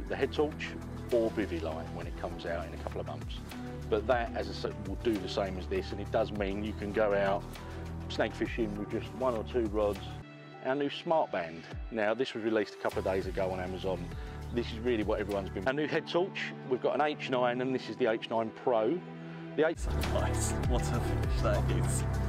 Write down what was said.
the head torch or bivy light when it comes out in a couple of months. But that, as I said, will do the same as this, and it does mean you can go out snake fishing with just one or two rods. Our new Smart Band. Now, this was released a couple of days ago on Amazon. This is really what everyone's been. Our new head torch, we've got an H9, and this is the H9 Pro. The H Nice. What a finish that is.